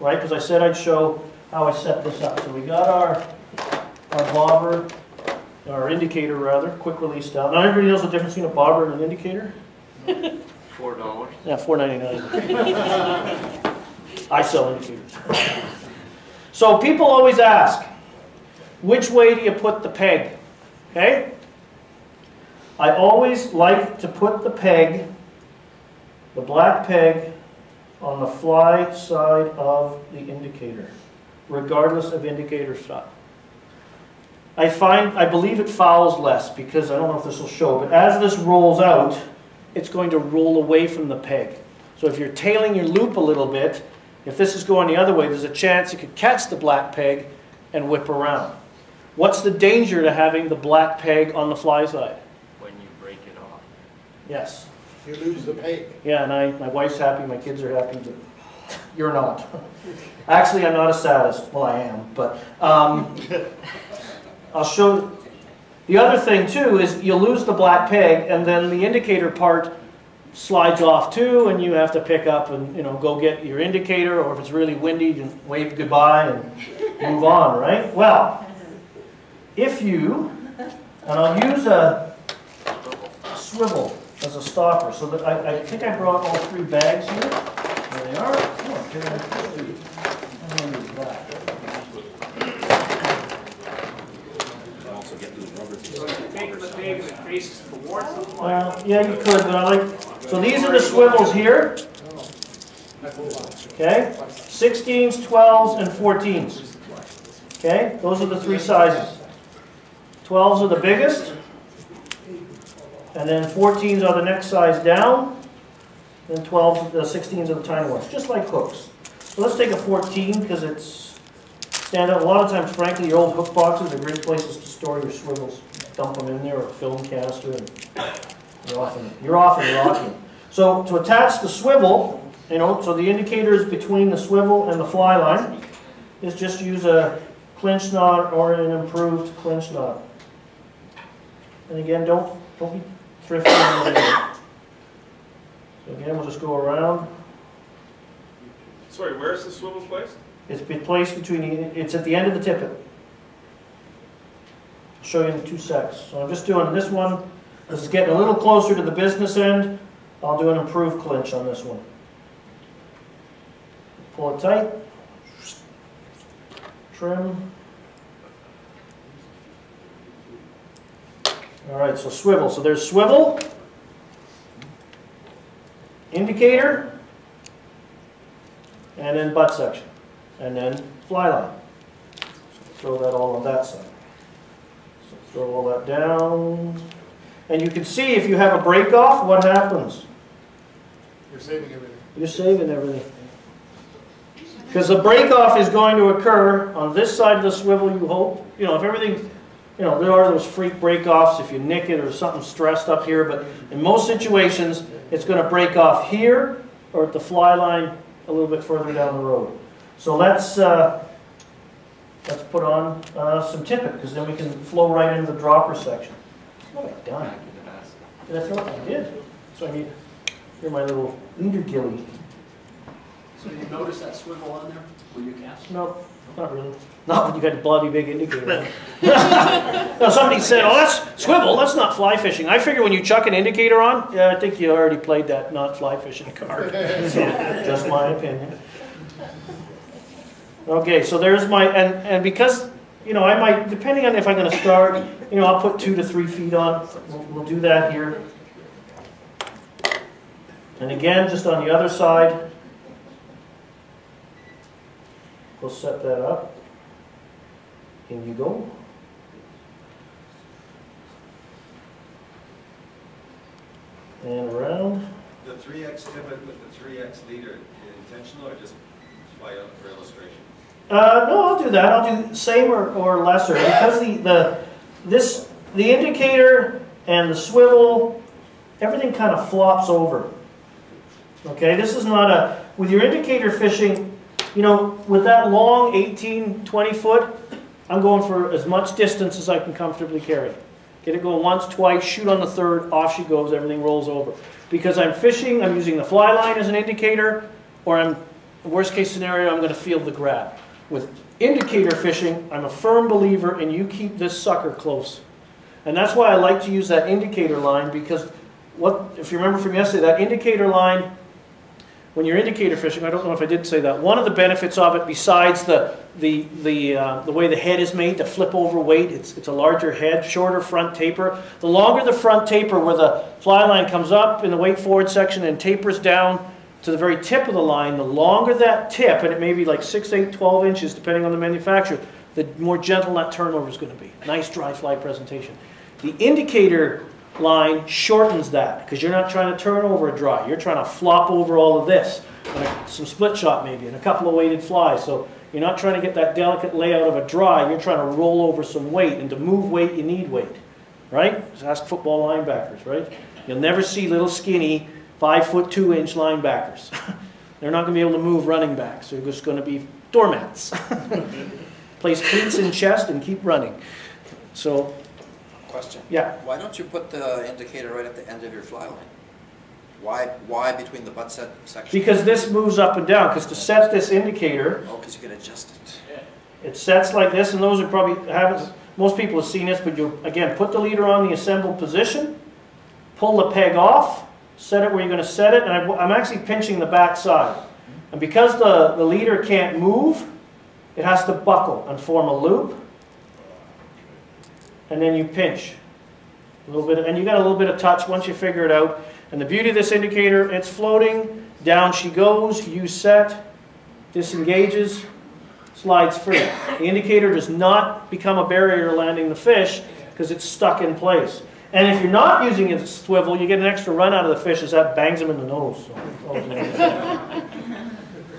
right? Because I said I'd show how I set this up. So we got our, our bobber, our indicator rather, quick release valve. Now everybody knows the difference between a bobber and an indicator? Four dollars. Yeah, four ninety-nine. I sell indicators. So people always ask, which way do you put the peg? Okay? I always like to put the peg, the black peg, on the fly side of the indicator, regardless of indicator style. I find, I believe it fouls less because I don't know if this will show, but as this rolls out, it's going to roll away from the peg. So if you're tailing your loop a little bit, if this is going the other way, there's a chance it could catch the black peg and whip around. What's the danger to having the black peg on the fly side? When you break it off. Yes. You lose the peg. Yeah, and I, my wife's happy, my kids are happy, but you're not. Actually, I'm not a sadist. Well, I am, but um, I'll show. The other thing too is you lose the black peg, and then the indicator part slides off too, and you have to pick up and you know go get your indicator, or if it's really windy, you wave goodbye and move on, right? Well, if you, and I'll use a swivel as a stopper, so that I, I think I brought all three bags here. There they are. Oh, here I go. I'm gonna use that. Take the peg that faces towards the Well, yeah, you could, but I like, so these are the swivels here. Okay, 16s, 12s, and 14s. Okay, those are the three sizes. 12s are the biggest. And then 14s are the next size down. Then 12s, the 16s are the tiny ones, just like hooks. So let's take a 14 because it's stand out. A lot of times, frankly, your old hook boxes are great places to store your swivels. Dump them in there or a film canister and you're off and, you're off and rocking. So to attach the swivel, you know, so the indicator is between the swivel and the fly line, is just use a clinch knot or an improved clinch knot. And again, don't, don't be the end. So again, we'll just go around. Sorry, where's the swivel placed? It's be- placed between, the it's at the end of the tippet. I'll show you in two secs. So I'm just doing this one, this is getting a little closer to the business end. I'll do an improved clinch on this one. Pull it tight. Trim. All right, so swivel. So there's swivel, indicator, and then butt section, and then fly line. Throw that all on that side. So throw all that down. And you can see if you have a break off, what happens? You're saving everything. You're saving everything. Because the break off is going to occur on this side of the swivel, you hope. You know, if everything, you know, there are those freak break offs if you nick it or something stressed up here, but in most situations, it's going to break off here or at the fly line a little bit further down the road. So let's, uh, let's put on uh, some tippet because then we can flow right into the dropper section. What have I done? Did I throw it? I did. So I need, here my little leader gilly. So you notice that swivel on there where you cast? No, not really. Not when you got a bloody big indicator. now somebody said, "Oh, that's swivel. That's not fly fishing." I figure when you chuck an indicator on, yeah, I think you already played that not fly fishing card. Just my opinion. Okay, so there's my and and because you know I might depending on if I'm going to start, you know, I'll put two to three feet on. We'll, we'll do that here. And again, just on the other side, We'll set that up. In you go. And around. The three X tippet with the three X leader, intentional or just by, for illustration? Uh, no, I'll do that. I'll do same or, or lesser because the, the this the indicator and the swivel, everything kind of flops over. Okay, this is not a with your indicator fishing. You know, with that long 18, 20 foot, I'm going for as much distance as I can comfortably carry. Get it going once, twice, shoot on the third, off she goes, everything rolls over. Because I'm fishing, I'm using the fly line as an indicator, or I'm worst case scenario, I'm gonna feel the grab. With indicator fishing, I'm a firm believer and you keep this sucker close. And that's why I like to use that indicator line because what, if you remember from yesterday, that indicator line, when you're indicator fishing, I don't know if I did say that, one of the benefits of it besides the, the, the, uh, the way the head is made, the flip over weight, it's, it's a larger head, shorter front taper. The longer the front taper where the fly line comes up in the weight forward section and tapers down to the very tip of the line, the longer that tip, and it may be like 6, 8, 12 inches depending on the manufacturer, the more gentle that turnover is going to be. Nice dry fly presentation. The indicator line shortens that because you're not trying to turn over a dry. You're trying to flop over all of this, some split shot maybe, and a couple of weighted flies. So you're not trying to get that delicate layout of a dry. You're trying to roll over some weight, and to move weight, you need weight, right? Just ask football linebackers, right? You'll never see little skinny five foot two inch linebackers. They're not going to be able to move running backs. They're just going to be doormats. Place cleats in chest and keep running. So Question. yeah. Why don't you put the indicator right at the end of your fly line? Why, why between the butt set section? Because this moves up and down, because to set this indicator, Oh, because you can adjust it. it sets like this, and those are probably, haven't, most people have seen this, but you, again, put the leader on the assembled position, pull the peg off, set it where you're gonna set it, and I- I'm actually pinching the back side. Mm-hmm. And because the, the leader can't move, it has to buckle and form a loop, and then you pinch. A little bit, and you got a little bit of touch once you figure it out. And the beauty of this indicator, it's floating, down she goes, you set, disengages, slides free. The indicator does not become a barrier landing the fish because it's stuck in place. And if you're not using a swivel, you get an extra run out of the fish as that bangs them in the nose. So,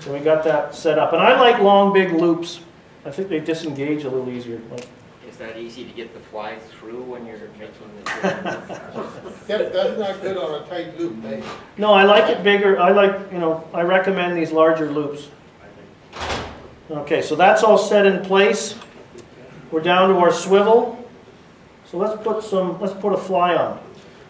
so we got that set up. And I like long, big loops. I think they disengage a little easier. That easy to get the fly through when you're making the? That, that's not good on a tight loop, eh? No, I like it bigger. I like, you know, I recommend these larger loops. Okay, so that's all set in place. We're down to our swivel. So let's put some, let's put a fly on.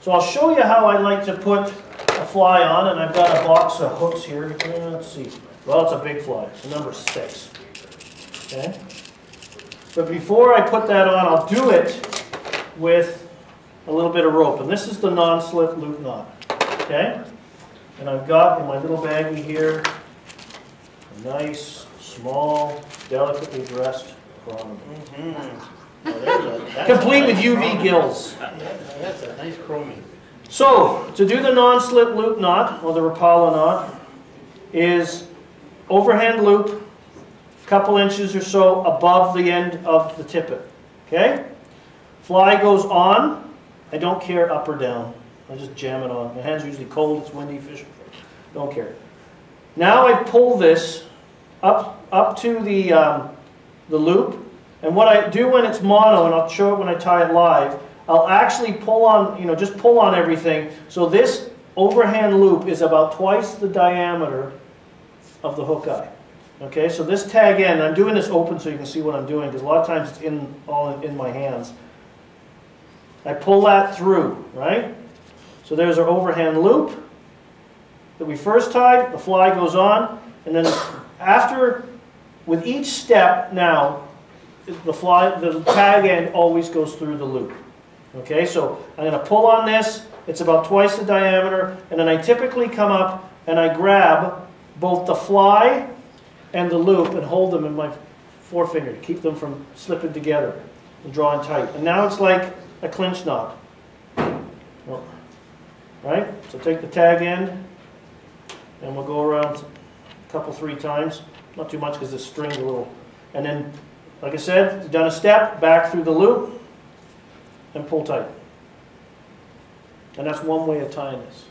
So I'll show you how I like to put a fly on, and I've got a box of hooks here. Let's see. Well, it's a big fly, it's number six. Okay? But before I put that on, I'll do it with a little bit of rope. And this is the non-slip loop knot. Okay? And I've got in my little baggie here a nice, small, delicately dressed chironomid. Mm-hmm. Complete with UV gills. That's a nice chromium. So, to do the non-slip loop knot, or the Rapala knot, is overhand loop, couple inches or so above the end of the tippet. Okay? Fly goes on. I don't care up or down. I just jam it on. My hand's usually cold. It's windy fishing. Don't care. Now I pull this up up to the um, the loop, and what I do when it's mono, and I'll show it when I tie it live. I'll actually pull on, you know, just pull on everything. So this overhand loop is about twice the diameter of the hook eye. Okay, so this tag end, I'm doing this open so you can see what I'm doing, because a lot of times it's in all in, my hands. I pull that through, right? So there's our overhand loop that we first tied, the fly goes on, and then after, with each step now, the fly, the tag end always goes through the loop. Okay, so I'm going to pull on this, it's about twice the diameter, and then I typically come up and I grab both the fly and the loop and hold them in my forefinger to keep them from slipping together and drawing tight. And now it's like a clinch knot. Right? So take the tag end and we'll go around a couple, three times. Not too much because the string's a little. And then, like I said, you've done a step, back through the loop and pull tight. And that's one way of tying this.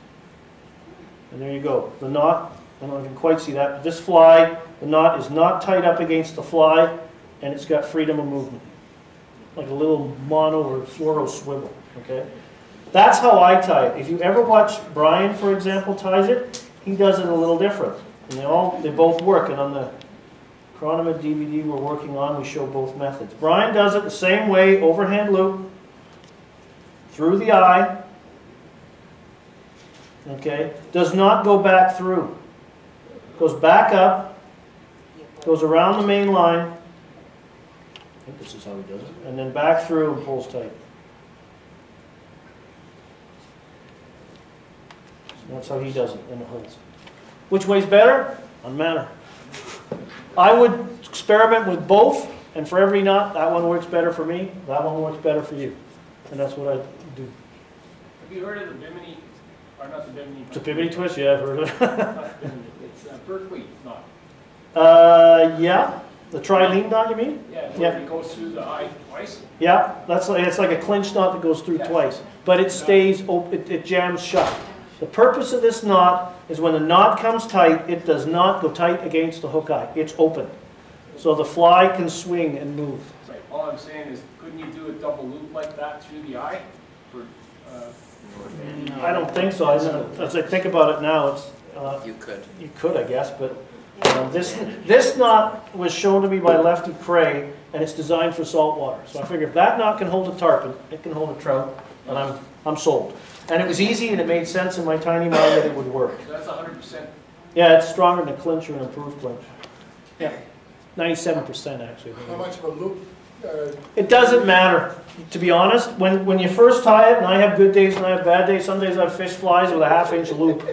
And there you go. The knot, I don't know if you can quite see that, but this fly, the knot is not tied up against the fly and it's got freedom of movement. Like a little mono or fluoro swivel, okay? That's how I tie it. If you ever watch Brian, for example, ties it, he does it a little different. And they all, they both work. And on the Chironomid DVD we're working on, we show both methods. Brian does it the same way, overhand loop, through the eye, okay? Does not go back through. Goes back up, goes around the main line. I think this is how he does it. And then back through and pulls tight. That's how he does it in the hoods. Which way's better? On matter. I would experiment with both, and for every knot, that one works better for me, that one works better for you. And that's what I do. Have you heard of the Bimini, or not the Bimini? It's a pivot twist, yeah, I've heard of it. It's a Berkley knot. Uh, yeah, the Trilene knot, you mean? Yeah, Yeah. it goes through the eye twice. Yeah, that's like, it's like a clinch knot that goes through Yeah. twice, but it stays, open, it, it jams shut. The purpose of this knot is when the knot comes tight, it does not go tight against the hook eye, it's open. So the fly can swing and move. Right, all I'm saying is, couldn't you do a double loop like that through the eye? For, uh, I don't think so, As I- as I think about it now, it's, uh, You could. you could, I guess, but this, this knot was shown to me by Lefty Kreh, and it's designed for salt water. So I figured if that knot can hold a tarpon, it can hold a trout, and I'm, I'm sold. And it was easy, and it made sense in my tiny mind that it would work. so that's hundred percent, Yeah, it's stronger than a clincher and improved clinch. Yeah, ninety-seven percent actually. How much of a loop, It doesn't matter, to be honest. When, when you first tie it, and I have good days and I have bad days, some days I've fish flies with a half-inch loop,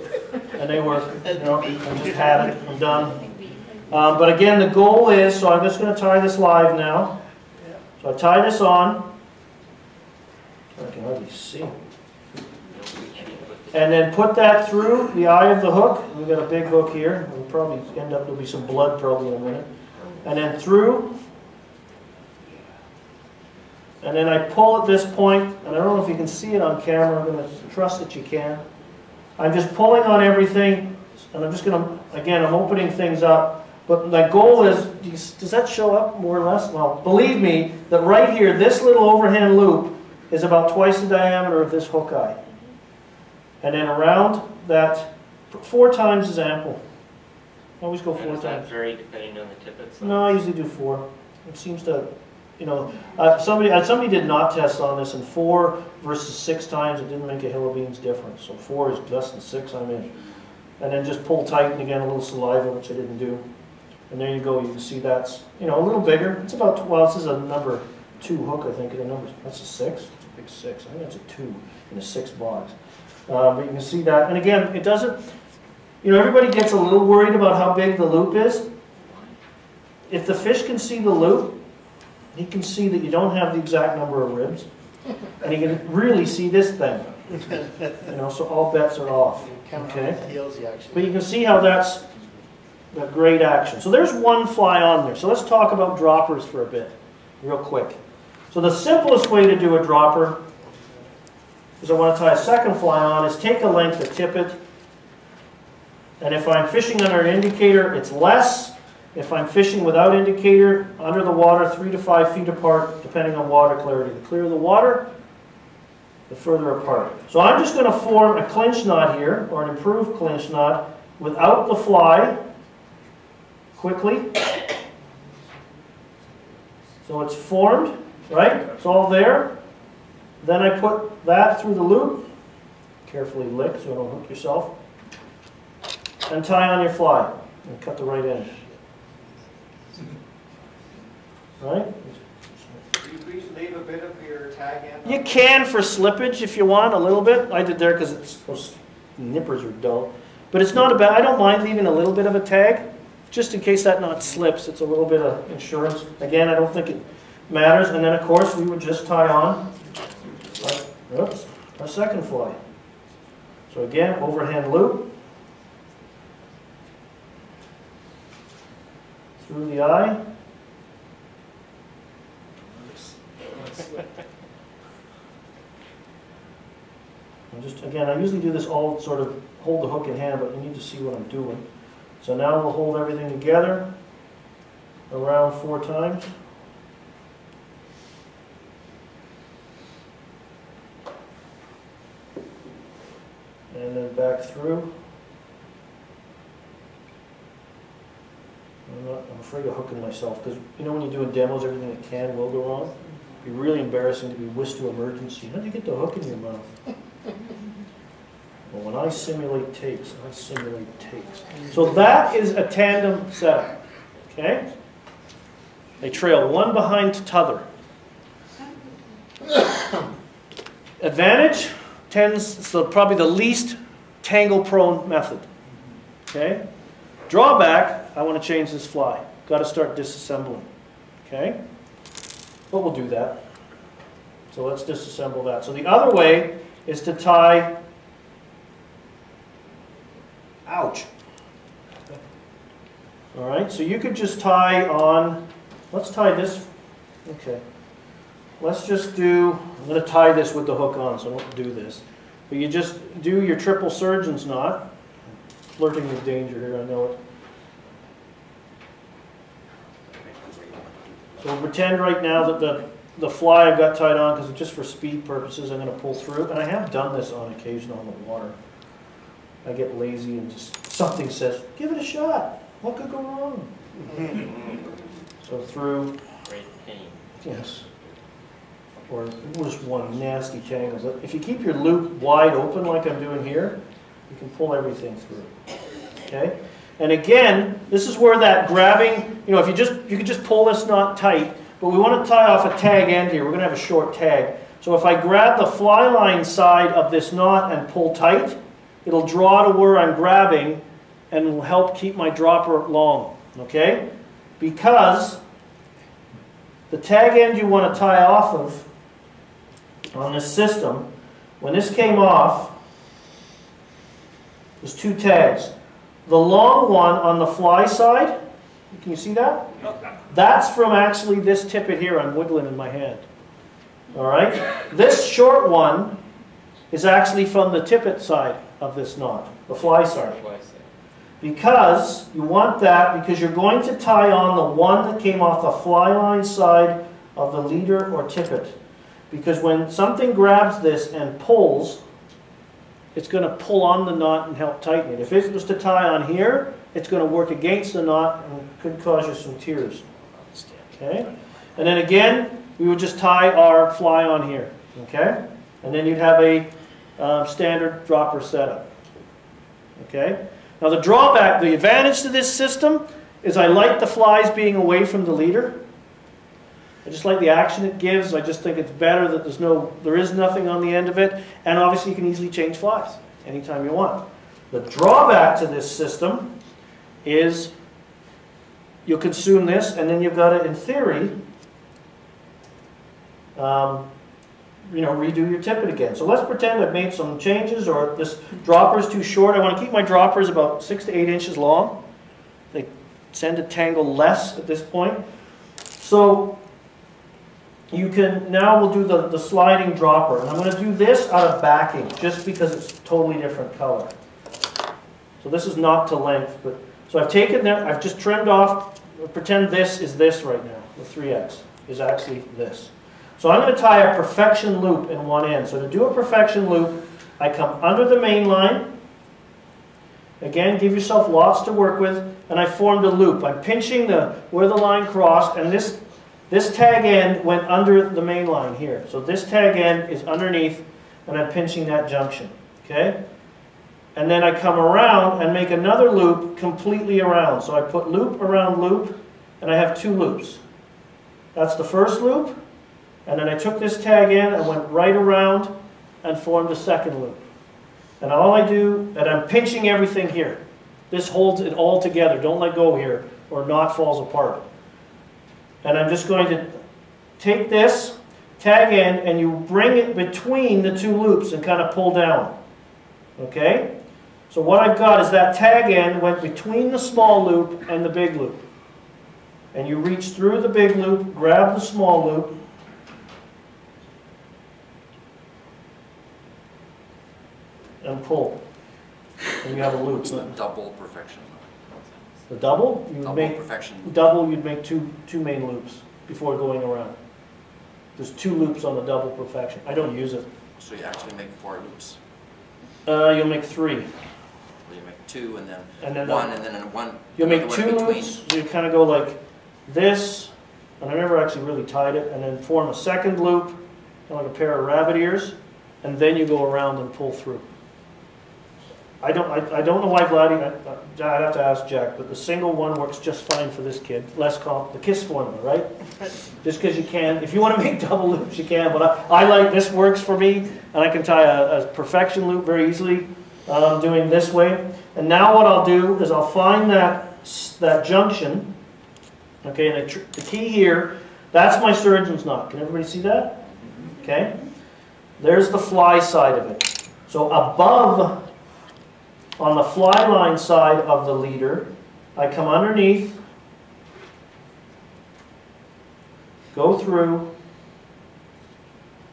and they work, you know, I just had it, I'm done. Um, but again, the goal is, so I'm just gonna tie this live now. So I tie this on. I can hardly see. And then put that through the eye of the hook. We've got a big hook here. We'll probably end up, there'll be some blood probably in a minute. And then through. And then I pull at this point, and I don't know if you can see it on camera, I'm gonna trust that you can. I'm just pulling on everything, and I'm just gonna, again, I'm opening things up. But my goal is, does that show up more or less? Well, believe me, that right here, this little overhand loop is about twice the diameter of this hook eye. And then around that, four times is ample. I Always go four does that times. vary depending on the tippets? No, I usually do four. It seems to, you know, uh, somebody, somebody did not test on this, and four versus six times, it didn't make a hill of beans difference. So four is less than six, I'm in. And then just pull tight, and again, a little saliva, which I didn't do. And there you go, you can see that's, you know, a little bigger. It's about, well, this is a number two hook, I think, the number, that's a six? It's a big six. I think that's a two in a six box. Uh, but you can see that, and again, it doesn't, you know, everybody gets a little worried about how big the loop is. If the fish can see the loop, he can see that you don't have the exact number of ribs, and he can really see this thing. You know, so all bets are off. Okay. on the heels, you But you can see how that's a great action. So there's one fly on there. So let's talk about droppers for a bit, real quick. So the simplest way to do a dropper is I want to tie a second fly on is take a length of tippet. And if I'm fishing under an indicator, it's less. If I'm fishing without indicator, under the water, three to five feet apart, depending on water clarity. The clearer the water, the further apart. So I'm just going to form a clinch knot here, or an improved clinch knot, without the fly, quickly. So it's formed, right? It's all there. Then I put that through the loop. Carefully lick so don't hook yourself. And tie on your fly and cut the right end. Right? Could you please leave a bit of your tag in? You can for slippage if you want, a little bit. I did there because it's, those nippers are dull. But it's not a bad, I don't mind leaving a little bit of a tag, just in case that knot slips. It's a little bit of insurance. Again, I don't think it matters. And then, of course, we would just tie on, oops, a second fly. So again, overhand loop. Through the eye. I'm just, again, I usually do this all sort of hold the hook in hand, but you need to see what I'm doing. So now we'll hold everything together around four times. And then back through. I'm not, I'm afraid of hooking myself, because you know when you're doing demos, everything that can will go wrong? Be really embarrassing to be whisked to emergency. How'd you get the hook in your mouth? Well, when I simulate takes, I simulate takes. So that is a tandem setup. Okay? They trail one behind t'other. Advantage tends, the, probably the least tangle prone method. Okay? Drawback, I want to change this fly. Got to start disassembling. Okay? But we'll do that. So let's disassemble that. So the other way is to tie, ouch. All right, so you could just tie on, let's tie this, okay. Let's just do, I'm going to tie this with the hook on, so I don't do this. But you just do your triple surgeon's knot. Flirting with danger here, I know it. So we'll pretend right now that the, the fly I've got tied on, because just for speed purposes, I'm going to pull through. And I have done this on occasion on the water. I get lazy and just, something says, give it a shot. What could go wrong? So through, Great pain. yes. Or just one nasty tangle. But If you keep your loop wide open like I'm doing here, you can pull everything through. Okay? And again, this is where that grabbing, you know, if you just, you can just pull this knot tight, but we want to tie off a tag end here. We're going to have a short tag. So if I grab the fly line side of this knot and pull tight, it'll draw to where I'm grabbing and will help keep my dropper long. Okay? Because the tag end you want to tie off of on this system, when this came off, there's two tags. The long one on the fly side, can you see that? That's from actually this tippet here I'm wiggling in my hand. All right? This short one is actually from the tippet side of this knot, the fly side. Fly side. Because you want that because you're going to tie on the one that came off the fly line side of the leader or tippet. Because when something grabs this and pulls, it's going to pull on the knot and help tighten it. If it was to tie on here, it's going to work against the knot and could cause you some tears. Okay? And then again, we would just tie our fly on here. Okay? And then you'd have a um, standard dropper setup. Okay? Now the drawback, the advantage to this system is I like the flies being away from the leader. I just like the action it gives. I just think it's better that there's no, there is nothing on the end of it. And obviously you can easily change flies anytime you want. The drawback to this system is you'll consume this and then you've got to, in theory, um, you know, redo your tippet again. So let's pretend I've made some changes or this dropper is too short. I want to keep my droppers about six to eight inches long. They tend to tangle less at this point. So you can, now we'll do the, the sliding dropper. And I'm going to do this out of backing just because it's totally different color. So this is not to length, but, so I've taken that, I've just trimmed off, pretend this is this right now, the 3X is actually this. So I'm going to tie a perfection loop in one end. So to do a perfection loop, I come under the main line. Again, give yourself lots to work with. And I formed a loop. I'm pinching the where the line crossed, and this, this tag end went under the main line here. So this tag end is underneath, and I'm pinching that junction. Okay? And then I come around and make another loop completely around. So I put loop around loop, and I have two loops. That's the first loop. And then I took this tag in and went right around and formed a second loop. And all I do, and I'm pinching everything here. This holds it all together. Don't let go here or knot falls apart. And I'm just going to take this, tag in, and you bring it between the two loops and kind of pull down. Okay? So what I've got is that tag end went between the small loop and the big loop. And you reach through the big loop, grab the small loop, and pull. And you have a loop. It's double perfection. The double, you would Double make, perfection. double, you'd make two, two main loops before going around. There's two loops on the double perfection. I don't use it. So you actually make four loops. Uh, you'll make three. Where you make two and then And then one the- and then one. you'll make two loops, so you kind of go like this, and I never actually really tied it, and then form a second loop, kind of like a pair of rabbit ears, and then you go around and pull through. I don't, I, I don't know why Vladdy, I'd have to ask Jack, but the single one works just fine for this kid. Less comp, the KISS formula, right? Just because you can, if you want to make double loops, you can, but I, I like, this works for me, and I can tie a, a perfection loop very easily, um, doing this way. And now what I'll do is I'll find that, that junction, okay, and the key here, that's my surgeon's knot. Can everybody see that? Okay? There's the fly side of it. So above, on the fly line side of the leader, I come underneath, go through,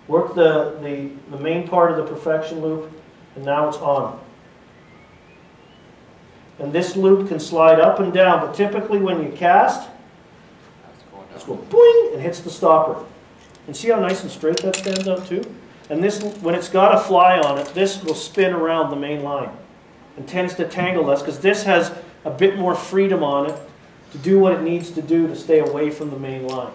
work the, the, the main part of the perfection loop, and now it's on. And this loop can slide up and down, but typically when you cast, That's going boing and hits the stopper. And see how nice and straight that stands out too? And this, when it's got a fly on it, this will spin around the main line and tends to tangle less because this has a bit more freedom on it to do what it needs to do to stay away from the main line.